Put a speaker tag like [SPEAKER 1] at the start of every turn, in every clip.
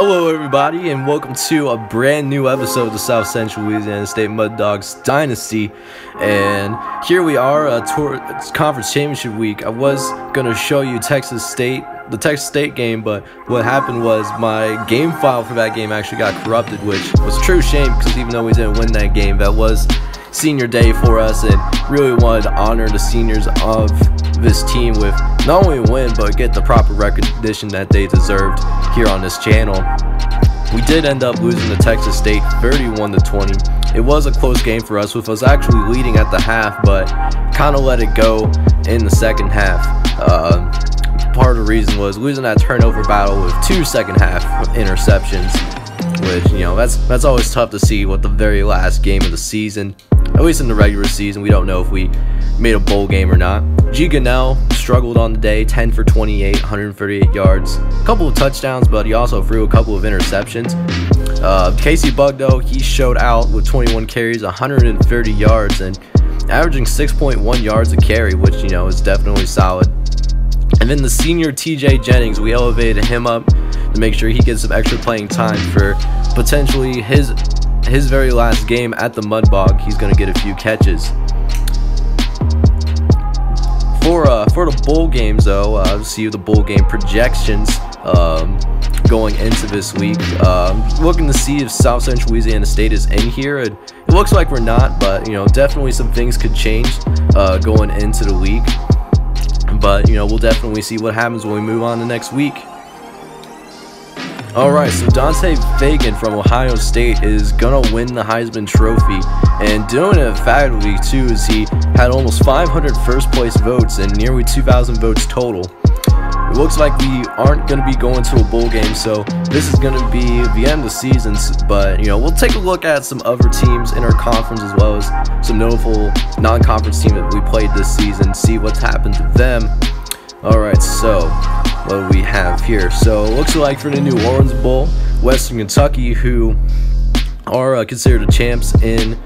[SPEAKER 1] Hello, everybody, and welcome to a brand new episode of the South Central Louisiana State Mud Dogs Dynasty. And here we are, uh, tour, conference championship week. I was gonna show you Texas State, the Texas State game, but what happened was my game file for that game actually got corrupted, which was a true shame because even though we didn't win that game, that was senior day for us, and really wanted to honor the seniors of this team with not only win but get the proper recognition that they deserved here on this channel. We did end up losing to Texas State 31 to 20. It was a close game for us with us actually leading at the half but kind of let it go in the second half. Uh, part of the reason was losing that turnover battle with two second half interceptions which you know that's that's always tough to see what the very last game of the season at least in the regular season we don't know if we made a bowl game or not G. Gunnell struggled on the day 10 for 28 138 yards a couple of touchdowns but he also threw a couple of interceptions uh, Casey Bugdo he showed out with 21 carries 130 yards and averaging 6.1 yards a carry which you know is definitely solid and then the senior TJ Jennings we elevated him up to make sure he gets some extra playing time for potentially his his very last game at the Mud Bog. He's going to get a few catches. For uh, for the bowl games though, uh, see the bowl game projections um, going into this week. Um, looking to see if South Central Louisiana State is in here. It, it, looks like we're not, but you know definitely some things could change uh, going into the week. But you know we'll definitely see what happens when we move on to next week. Alright, so Dante Fagan from Ohio State is gonna win the Heisman Trophy, and doing it emphatically too as he had almost 500 first place votes and nearly 2,000 votes total. It looks like we aren't going to be going to a bowl game, so this is going to be the end of the season. But, you know, we'll take a look at some other teams in our conference as well as some notable non-conference teams that we played this season, see what's happened to them. Alright, so what we have here. So looks like for the New Orleans Bowl, Western Kentucky, who are uh, considered the champs in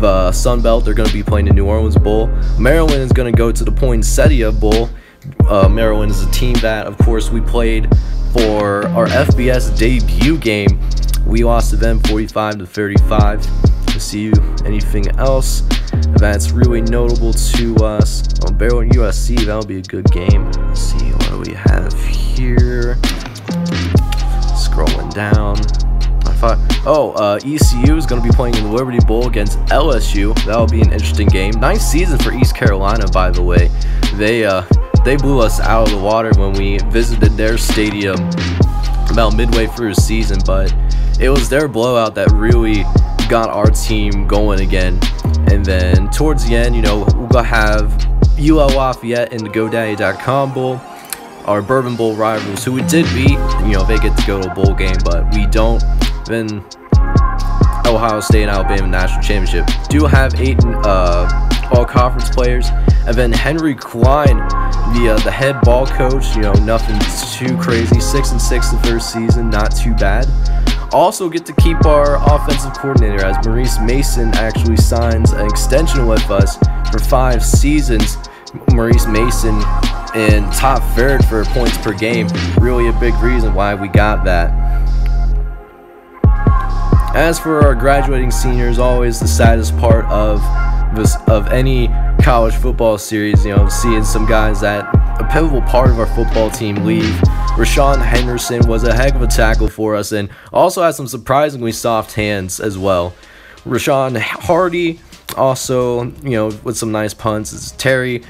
[SPEAKER 1] the Sun Belt, they're going to be playing the New Orleans Bowl. Maryland is going to go to the Poinsettia Bowl. Uh, Maryland is a team that, of course, we played for our FBS debut game. We lost to them 45 to 35. See you anything else that's really notable to us. Oh, Barrow USC, that'll be a good game. Let's see what do we have here. Scrolling down. I thought, oh, uh, ECU is going to be playing in the Liberty Bowl against LSU. That'll be an interesting game. Nice season for East Carolina, by the way. They uh, they blew us out of the water when we visited their stadium about midway through the season, but it was their blowout that really got our team going again. And then towards the end, you know, we'll have UL Lafayette in the GoDaddy.com Bowl our Bourbon Bowl rivals, who we did beat. You know, they get to go to a bowl game, but we don't. Then Ohio State and Alabama national championship do have eight uh, all conference players, and then Henry Klein, the uh, the head ball coach. You know, nothing too crazy. Six and six the first season, not too bad. Also get to keep our offensive coordinator as Maurice Mason actually signs an extension with us for five seasons. Maurice Mason in top third for points per game. Really a big reason why we got that. As for our graduating seniors, always the saddest part of this of any college football series, you know, seeing some guys that a pivotal part of our football team leave. Rashawn Henderson was a heck of a tackle for us and also had some surprisingly soft hands as well. Rashawn Hardy also, you know, with some nice punts. Terry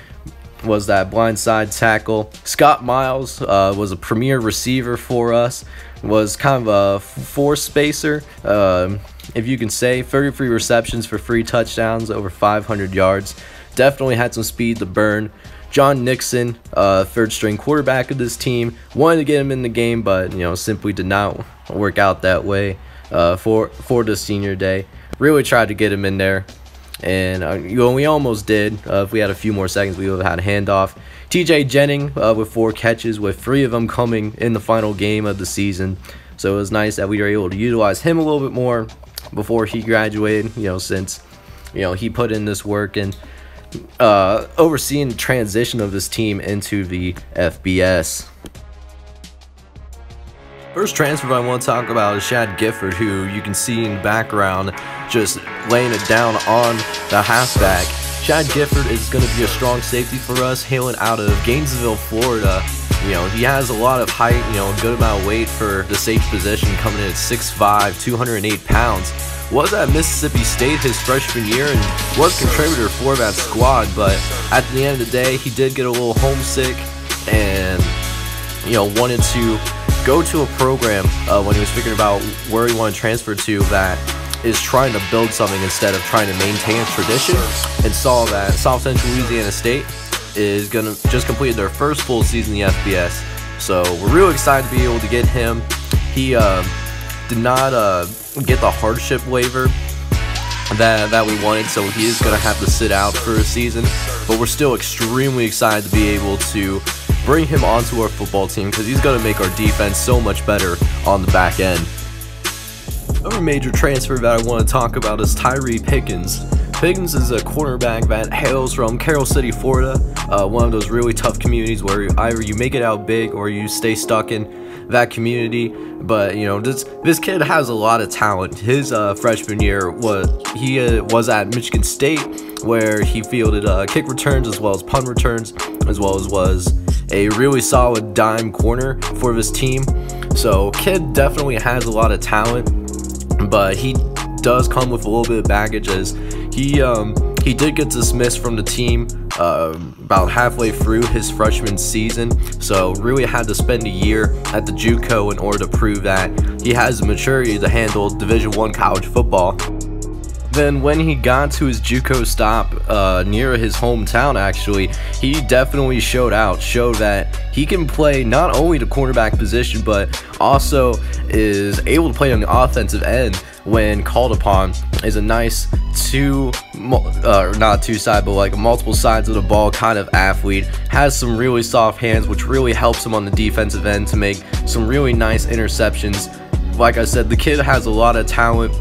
[SPEAKER 1] was that blindside tackle. Scott Miles uh, was a premier receiver for us. Was kind of a four spacer, uh, if you can say. 33 receptions for three touchdowns, over 500 yards. Definitely had some speed to burn. John Nixon, uh, third string quarterback of this team, wanted to get him in the game, but you know simply did not work out that way uh, for for the senior day. Really tried to get him in there, and uh, you know, we almost did. Uh, if we had a few more seconds, we would have had a handoff. TJ Jennings uh, with four catches, with three of them coming in the final game of the season. So it was nice that we were able to utilize him a little bit more before he graduated. You know, since you know he put in this work and uh, overseeing transition of this team into the FBS. First transfer I want to talk about is Shad Gifford, who you can see in the background just laying it down on the halfback. Shad Gifford is going to be a strong safety for us, hailing out of Gainesville, Florida. You know, he has a lot of height, you know, a good amount of weight for the safety position, coming in at 6'5", 208 pounds. Was at Mississippi State his freshman year and was contributor for that squad, but at the end of the day, he did get a little homesick and, you know, wanted to go to a program uh, when he was figuring about where he wanted to transfer to that is trying to build something instead of trying to maintain a tradition and saw that South Central Louisiana State is gonna just completed their first full season in the FBS. So we're real excited to be able to get him. He uh, did not uh, get the hardship waiver that that we wanted, so he is gonna have to sit out for a season. But we're still extremely excited to be able to bring him onto our football team because he's to make our defense so much better on the back end. Another major transfer that I want to talk about is Tyree Pickens. Pickens is a cornerback that hails from Carol City, Florida, uh, one of those really tough communities where either you make it out big or you stay stuck in that community. But you know, this this kid has a lot of talent. His uh, freshman year was he uh, was at Michigan State, where he fielded uh, kick returns as well as punt returns, as well as was a really solid dime corner for this team. So Kid definitely has a lot of talent, but he does come with a little bit of baggage as he um, he did get dismissed from the team uh, about halfway through his freshman season, so really had to spend a year at the JUCO in order to prove that he has the maturity to handle Division One college football. Then when he got to his JUCO stop uh, near his hometown, actually, he definitely showed out, showed that he can play not only the cornerback position, but also is able to play on the offensive end when called upon. Is a nice two, uh, not two side, but like multiple sides of the ball kind of athlete. Has some really soft hands, which really helps him on the defensive end to make some really nice interceptions. Like I said, the kid has a lot of talent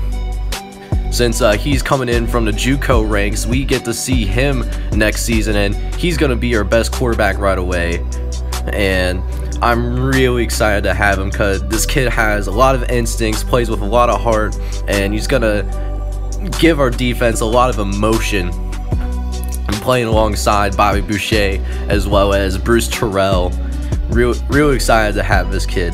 [SPEAKER 1] since uh, he's coming in from the JUCO ranks, we get to see him next season, and he's going to be our best quarterback right away. And I'm really excited to have him because this kid has a lot of instincts, plays with a lot of heart, and he's going to give our defense a lot of emotion. I'm playing alongside Bobby Boucher as well as Bruce Terrell. Real, real excited to have this kid.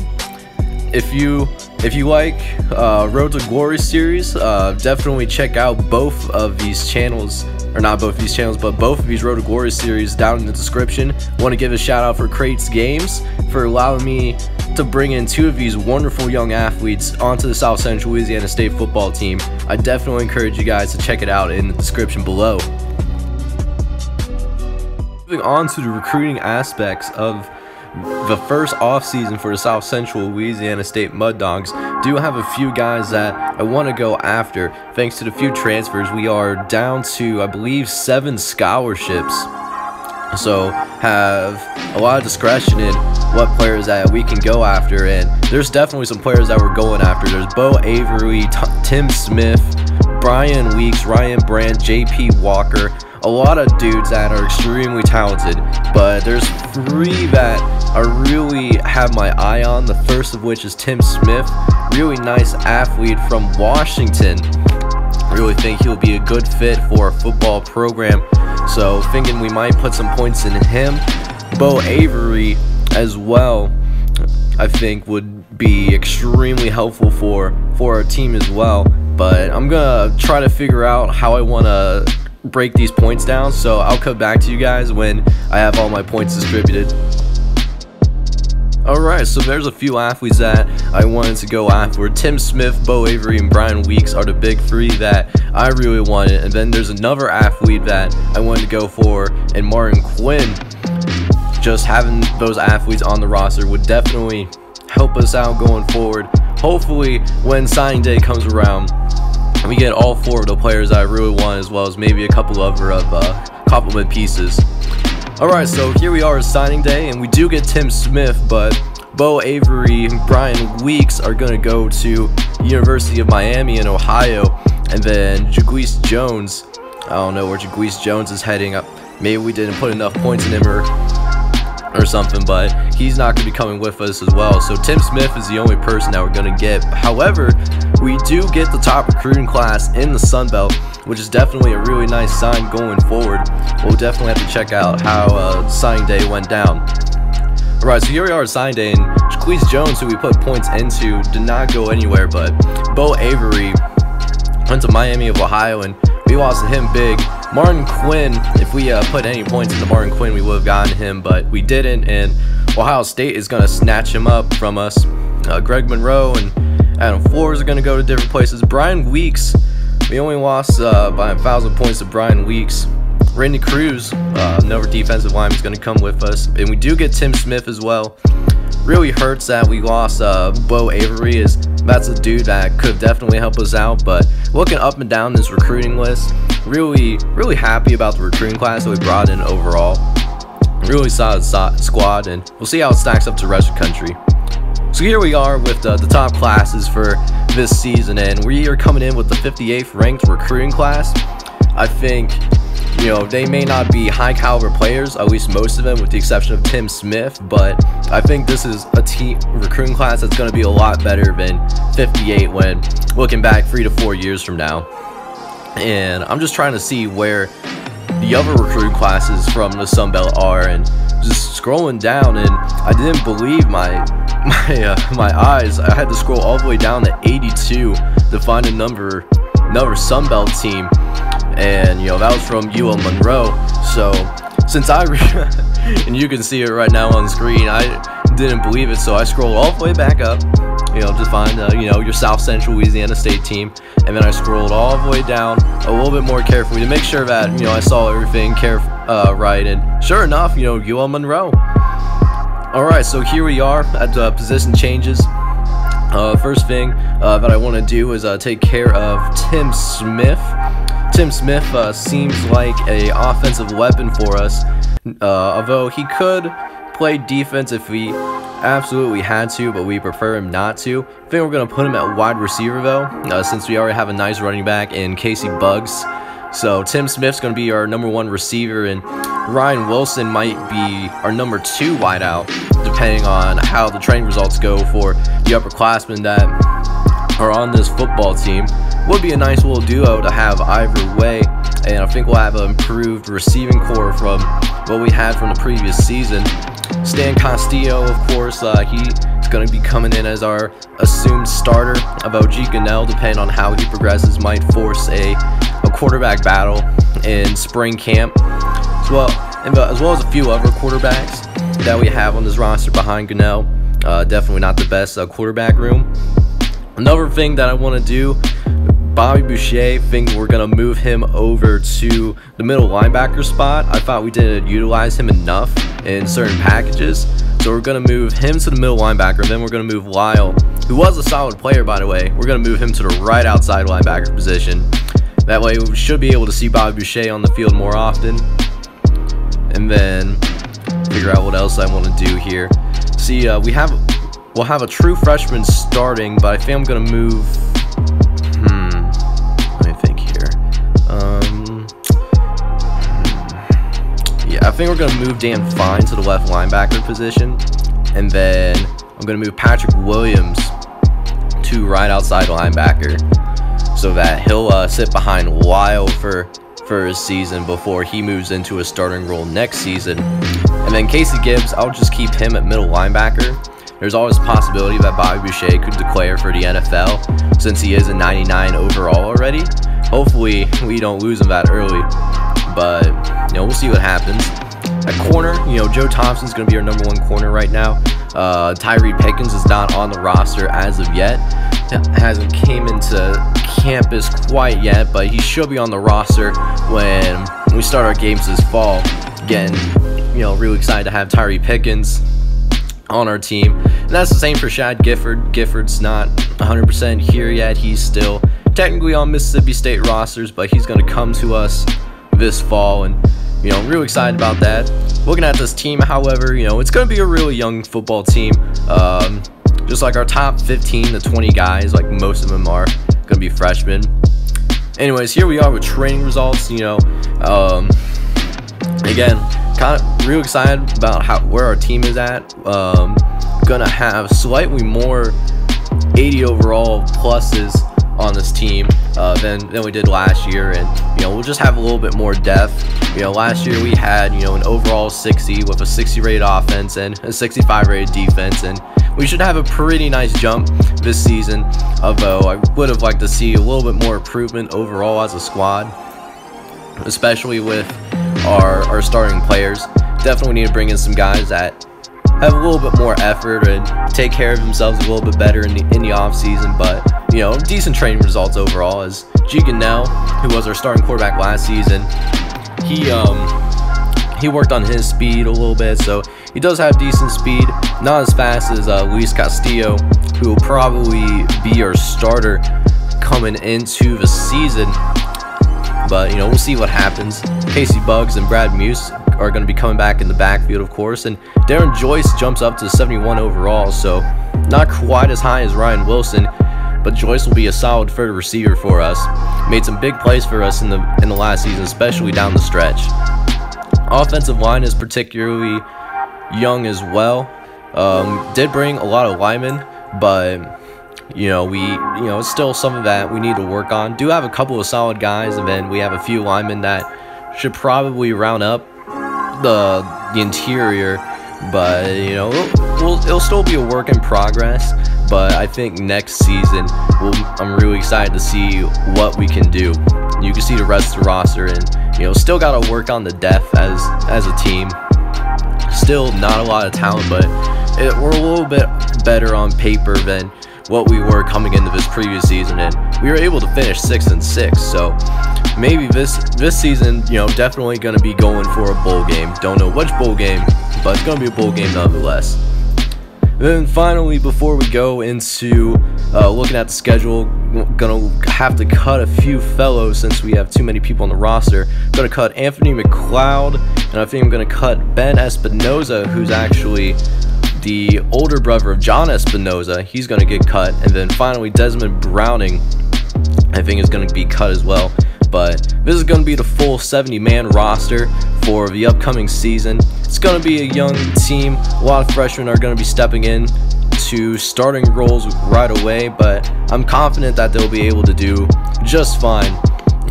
[SPEAKER 1] If you if you like uh, Road to Glory series, uh, definitely check out both of these channels, or not both of these channels, but both of these Road to Glory series down in the description. Want to give a shout out for Cr8ght's Games for allowing me to bring in two of these wonderful young athletes onto the South Central Louisiana State football team. I definitely encourage you guys to check it out in the description below. Moving on to the recruiting aspects of the first offseason for the South Central Louisiana State Mud Dogs do have a few guys that I want to go after. Thanks to the few transfers, we are down to, I believe, seven scholarships. So have a lot of discretion in what players that we can go after. And there's definitely some players that we're going after. There's Bo Avery, T Tim Smith, Brian Weeks, Ryan Brandt, JP Walker, a lot of dudes that are extremely talented, but there's three that I really have my eye on. The first of which is Tim Smith, really nice athlete from Washington. Really think he'll be a good fit for a football program, so thinking we might put some points in him. Bo Avery as well, I think would be extremely helpful for for our team as well. But I'm gonna try to figure out how I want to break these points down. So I'll come back to you guys when I have all my points distributed. Alright, so there's a few athletes that I wanted to go after. Tim Smith, Bo Avery, and Brian Weeks are the big three that I really wanted. And then there's another athlete that I wanted to go for, and Martin Quinn. Just having those athletes on the roster would definitely help us out going forward. Hopefully, when signing day comes around, we get all four of the players I really want as well as maybe a couple other of uh, complement pieces. Alright, so here we are at signing day and we do get Tim Smith, but Bo Avery and Brian Weeks are going to go to University of Miami in Ohio, and then Jacquez Jones, I don't know where Jacquez Jones is heading up. Maybe we didn't put enough points in him or or something, but he's not going to be coming with us as well. So Tim Smith is the only person that we're going to get. However, we do get the top recruiting class in the Sun Belt, which is definitely a really nice sign going forward. We'll definitely have to check out how uh, signing day went down. Alright, so here we are at signing day, and Jacquez Jones, who we put points into, did not go anywhere, but Bo Avery went to Miami of Ohio, and we lost him big. Martin Quinn, if we uh, put any points into Martin Quinn, we would have gotten him, but we didn't, and Ohio State is going to snatch him up from us. Uh, Greg Monroe and Adam Flores are going to go to different places. Brian Weeks, we only lost uh, by a thousand points to Brian Weeks. Randy Cruz, uh, another defensive lineman, is going to come with us, and we do get Tim Smith as well. Really hurts that we lost uh, Bo Avery, is that's a dude that could definitely help us out. But looking up and down this recruiting list, really, really happy about the recruiting class that we brought in overall. Really solid squad, and we'll see how it stacks up to the rest of the country. So here we are with uh, the top classes for this season, and we are coming in with the 58th ranked recruiting class. I think, you know, they may not be high caliber players, at least most of them, with the exception of Tim Smith, but I think this is a team recruiting class that's going to be a lot better than 58 when looking back three to four years from now and I'm just trying to see where the other recruiting classes from the Sun Belt are, and just scrolling down, and I didn't believe my my uh, my eyes. I had to scroll all the way down to 82 to find a number another Sun Belt team, and you know that was from UL Monroe. So since I and you can see it right now on screen, I didn't believe it, so I scrolled all the way back up you know, to find, uh, you know, your South Central Louisiana State team. And then I scrolled all the way down a little bit more carefully to make sure that, you know, I saw everything care uh, right. And sure enough, you know, UL Monroe. All right, so here we are at uh, position changes. Uh, first thing uh, that I want to do is uh, take care of Tim Smith. Tim Smith uh, seems like a offensive weapon for us, uh, although he could play defense if we absolutely had to, but we prefer him not to. I think we're going to put him at wide receiver, though, uh, since we already have a nice running back in Casey Buggs. So Tim Smith's going to be our number one receiver, and Ryan Wilson might be our number two wideout, depending on how the training results go for the upperclassmen that are on this football team. Would be a nice little duo to have either way, and I think we'll have an improved receiving corps from what we had from the previous season. Stan Castillo, of course, uh, he's going to be coming in as our assumed starter. About G. Gunnell, depending on how he progresses, might force a, a quarterback battle in spring camp, as well, as well as a few other quarterbacks that we have on this roster behind Gunnell. Uh, definitely not the best uh, quarterback room. Another thing that I want to do Bobby Boucher, think we're going to move him over to the middle linebacker spot. I thought we didn't utilize him enough in certain packages. So we're going to move him to the middle linebacker. Then we're going to move Lyle, who was a solid player, by the way. We're going to move him to the right outside linebacker position. That way we should be able to see Bobby Boucher on the field more often. And then figure out what else I want to do here. See, uh, we have we'll have a true freshman starting, but I think I'm to move I think we're going to move Dan Fine to the left linebacker position. And then I'm going to move Patrick Williams to right outside linebacker so that he'll uh, sit behind Lyle for, for his season before he moves into a starting role next season. And then Casey Gibbs, I'll just keep him at middle linebacker. There's always a possibility that Bobby Boucher could declare for the NFL since he is a 99 overall already. Hopefully, we don't lose him that early but you know we'll see what happens. At corner, you know Joe Thompson's going to be our number one corner right now. Uh, Tyree Pickens is not on the roster as of yet. Hasn't came into campus quite yet, but he should be on the roster when we start our games this fall. Again, you know, really excited to have Tyree Pickens on our team. And that's the same for Shad Gifford. Gifford's not 100% here yet. He's still technically on Mississippi State rosters, but he's going to come to us this fall and you know, really excited about that. Looking at this team, however, you know, it's going to be a really young football team. Um, just like our top 15 to 20 guys, like most of them are going to be freshmen. Anyways, here we are with training results. You know, um, again, kind of real excited about how where our team is at. Um, gonna have slightly more 80 overall pluses on this team uh, than, than we did last year. And you know we'll just have a little bit more depth. You know last year we had you know an overall 60 with a 60 rated offense and a 65 rated defense. And we should have a pretty nice jump this season although I would have liked to see a little bit more improvement overall as a squad especially with our, our starting players. Definitely need to bring in some guys that have a little bit more effort and take care of themselves a little bit better in the in the off season. But you know, decent training results overall. As G Nell, who was our starting quarterback last season, he um he worked on his speed a little bit, so he does have decent speed. Not as fast as uh, Luis Castillo, who will probably be our starter coming into the season. But, you know, we'll see what happens. Casey Buggs and Brad Muse are going to be coming back in the backfield, of course. And Darren Joyce jumps up to 71 overall, so not quite as high as Ryan Wilson. But Joyce will be a solid third receiver for us. Made some big plays for us in the in the last season, especially down the stretch. Offensive line is particularly young as well. Um, did bring a lot of linemen, but you know, we, you know, it's still something that we need to work on. Do have a couple of solid guys, and then we have a few linemen that should probably round up the the interior, but you know, it'll, it'll still be a work in progress. But I think next season, we'll, I'm really excited to see what we can do. You can see the rest of the roster, and you know, still got to work on the depth as as a team. Still not a lot of talent, but it, we're a little bit better on paper than what we were coming into this previous season, and we were able to finish six and six. So maybe this this season, you know, definitely going to be going for a bowl game. Don't know which bowl game, but it's going to be a bowl game nonetheless. Then finally, before we go into uh, looking at the schedule, gonna have to cut a few fellows since we have too many people on the roster. Gonna cut Anthony McLeod, and I think I'm gonna cut Ben Espinoza, who's actually the older brother of John Espinoza, he's to get cut. And then finally, Desmond Browning, I think, is to be cut as well. But this is going to be the full 70 man roster for the upcoming season. It's going to be a young team. A lot of freshmen are going to be stepping in to starting roles right away, but I'm confident that they'll be able to do just fine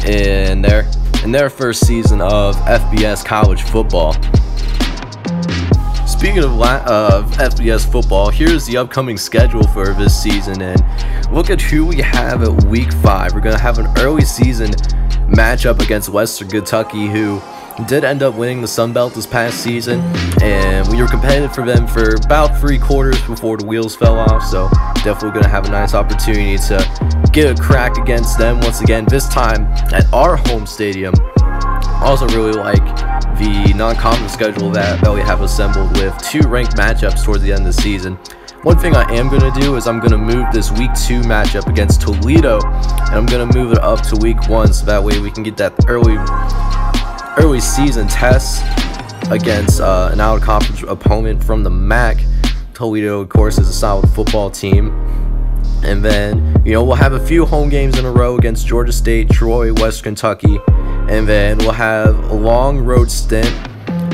[SPEAKER 1] in their in their first season of FBS college football. Speaking of, of FBS football, here's the upcoming schedule for this season, and look at who we have at Week 5. We're going to have an early season matchup against Western Kentucky, who did end up winning the Sun Belt this past season, and we were competitive for them for about three quarters before the wheels fell off, so definitely going to have a nice opportunity to get a crack against them once again, this time at our home stadium. Also really like the non-conference schedule that, that we have assembled with two ranked matchups towards the end of the season. One thing I am going to do is I'm going to move this week 2 matchup against Toledo and I'm going to move it up to week 1 so that way we can get that early early season test against uh, an out-of-conference opponent from the MAC. Toledo, of course, is a solid football team. And then, you know, we'll have a few home games in a row against Georgia State, Troy, West Kentucky, and then we'll have a long road stint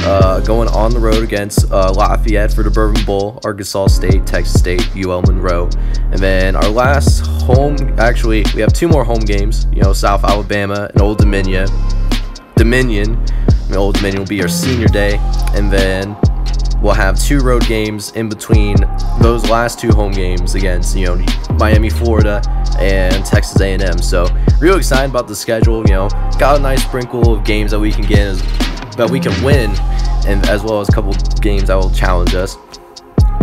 [SPEAKER 1] uh, going on the road against uh, Lafayette for the Bourbon Bowl, Arkansas State, Texas State, UL Monroe. And then our last home, actually, we have two more home games, you know, South Alabama and Old Dominion. Dominion, I mean, Old Dominion will be our senior day. And then we'll have two road games in between those last two home games against, you know, Miami, Florida, and Texas A&M. So real excited about the schedule. You know, got a nice sprinkle of games that we can get, that we can win, and as well as a couple games that will challenge us.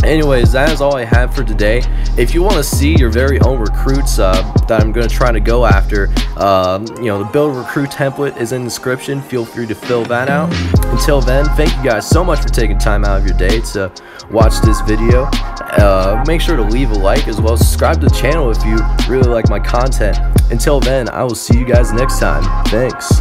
[SPEAKER 1] Anyways, that is all I have for today. If you want to see your very own recruits uh, that I'm going to try to go after, um, you know, the build recruit template is in the description. Feel free to fill that out. Until then, thank you guys so much for taking time out of your day to watch this video. Uh, make sure to leave a like as well subscribe to the channel if you really like my content. Until then, I will see you guys next time. Thanks.